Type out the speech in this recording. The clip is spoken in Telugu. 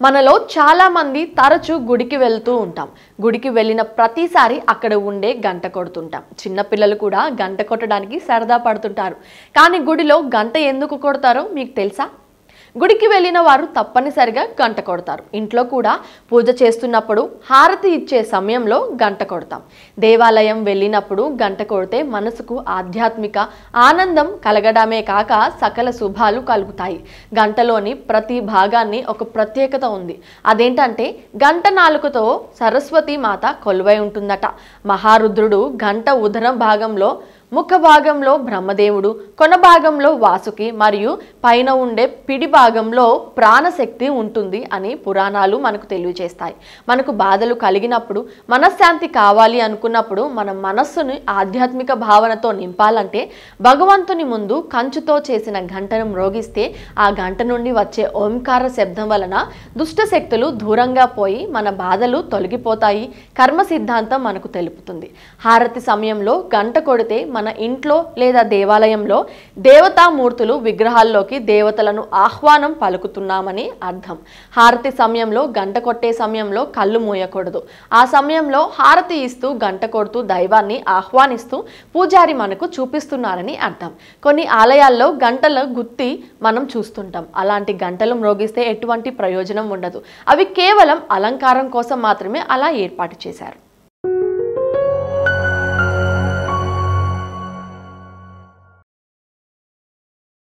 మనలో చాలామంది తరచూ గుడికి వెళ్తూ ఉంటాం. గుడికి వెళ్ళిన ప్రతిసారి అక్కడ ఉండే గంట కొడుతుంటాం. చిన్నపిల్లలు కూడా గంట కొట్టడానికి సరదా పడుతుంటారు. కానీ గుడిలో గంట ఎందుకు కొడతారో మీకు తెలుసా? గుడికి వెళ్ళిన వారు తప్పనిసరిగా గంట కొడతారు. ఇంట్లో కూడా పూజ చేస్తున్నప్పుడు హారతి ఇచ్చే సమయంలో గంట కొడతాం. దేవాలయం వెళ్ళినప్పుడు గంట కొడితే మనసుకు ఆధ్యాత్మిక ఆనందం కలగడమే కాక సకల శుభాలు కలుగుతాయి. గంటలోని ప్రతి భాగాన్ని ఒక ప్రత్యేకత ఉంది. అదేంటంటే గంట నాలుకతో సరస్వతి మాత కొలువై ఉంటుందట. మహారుద్రుడు గంట ఉదరం భాగంలో ముఖ భాగంలో బ్రహ్మదేవుడు కొన భాగంలో వాసుకి మరియు పైన ఉండే పిడి భాగంలో ప్రాణశక్తి ఉంటుంది అని పురాణాలు మనకు తెలియజేస్తాయి మనకు బాధలు కలిగినప్పుడు మనశ్శాంతి కావాలి అనుకున్నప్పుడు మన మనస్సుని ఆధ్యాత్మిక భావనతో నింపాలంటే భగవంతుని ముందు కంచుతో చేసిన గంటను మ్రోగిస్తే ఆ గంట నుండి వచ్చే ఓంకార శబ్దం వలన దుష్ట శక్తులు దూరంగా పోయి మన బాధలు తొలగిపోతాయి. కర్మ సిద్ధాంతం మనకు తెలుపుతుంది. హారతి సమయంలో గంట కొడితే మన ఇంట్లో లేదా దేవాలయంలో దేవతామూర్తులు విగ్రహాల్లోకి దేవతలను ఆహ్వానం పలుకుతున్నామని అర్థం. హారతి సమయంలో గంట కొట్టే సమయంలో కళ్ళు మూయకూడదు. ఆ సమయంలో హారతి ఇస్తూ గంట కొడుతూ దైవాన్ని ఆహ్వానిస్తూ పూజారి మనకు చూపిస్తున్నారని అర్థం. కొన్ని ఆలయాల్లో గంటల గుత్తి మనం చూస్తుంటాం. అలాంటి గంటలు మ్రోగిస్తే ఎటువంటి ప్రయోజనం ఉండదు. అవి కేవలం అలంకారం కోసం మాత్రమే అలా ఏర్పాటు చేశారు.